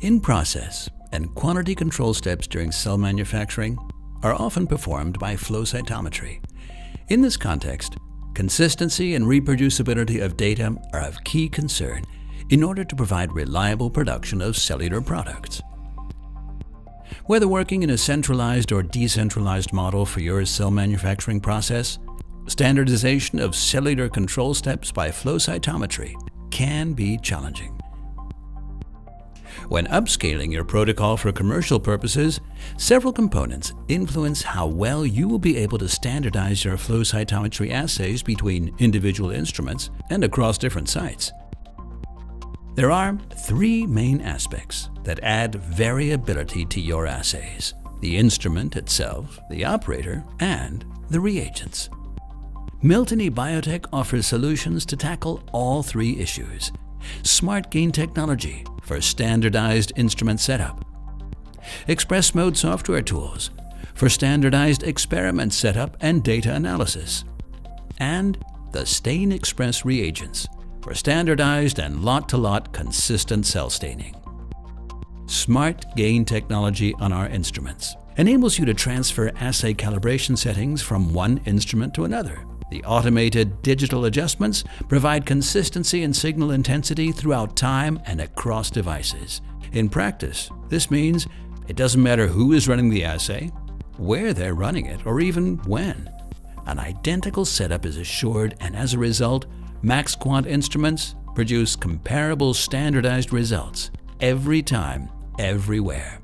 In-process and quality control steps during cell manufacturing are often performed by flow cytometry. In this context, consistency and reproducibility of data are of key concern in order to provide reliable production of cellular products. Whether working in a centralized or decentralized model for your cell manufacturing process, standardization of cellular control steps by flow cytometry can be challenging. When upscaling your protocol for commercial purposes, several components influence how well you will be able to standardize your flow cytometry assays between individual instruments and across different sites. There are three main aspects that add variability to your assays. The instrument itself, the operator, and the reagents. Miltenyi Biotec offers solutions to tackle all three issues. SmartGain technology for standardized instrument setup. Express Mode software tools for standardized experiment setup and data analysis. And the Stain Express reagents for standardized and lot-to-lot -lot consistent cell staining. Smart Gain technology on our instruments enables you to transfer assay calibration settings from one instrument to another. The automated digital adjustments provide consistency in signal intensity throughout time and across devices. In practice, this means it doesn't matter who is running the assay, where they're running it, or even when. An identical setup is assured and as a result, MACSQuant instruments produce comparable standardized results every time, everywhere.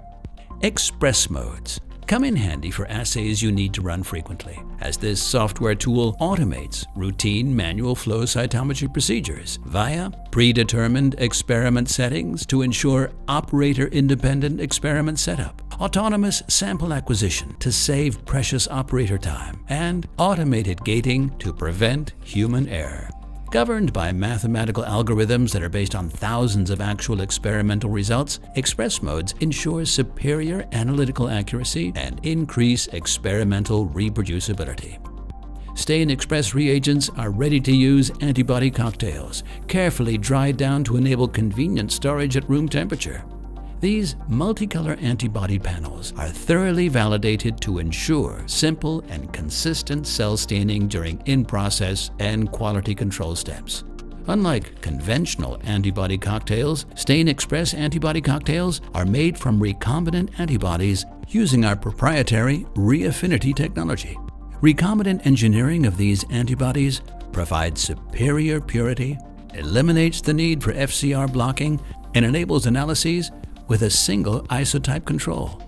Express modes come in handy for assays you need to run frequently, as this software tool automates routine manual flow cytometry procedures via predetermined experiment settings to ensure operator-independent experiment setup, autonomous sample acquisition to save precious operator time, and automated gating to prevent human error. Governed by mathematical algorithms that are based on thousands of actual experimental results, express modes ensure superior analytical accuracy and increase experimental reproducibility. Stain Express reagents are ready-to-use antibody cocktails, carefully dried down to enable convenient storage at room temperature. These multicolor antibody panels are thoroughly validated to ensure simple and consistent cell staining during in-process and quality control steps. Unlike conventional antibody cocktails, Stain Express antibody cocktails are made from recombinant antibodies using our proprietary REAfinity technology. Recombinant engineering of these antibodies provides superior purity, eliminates the need for FcR blocking, and enables analyses with a single isotype control.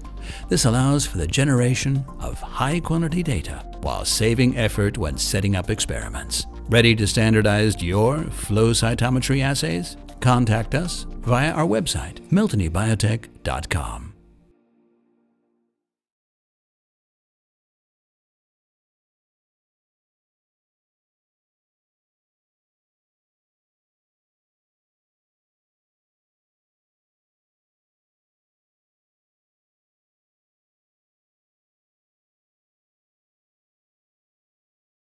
This allows for the generation of high-quality data while saving effort when setting up experiments. Ready to standardize your flow cytometry assays? Contact us via our website, miltenyibiotec.com.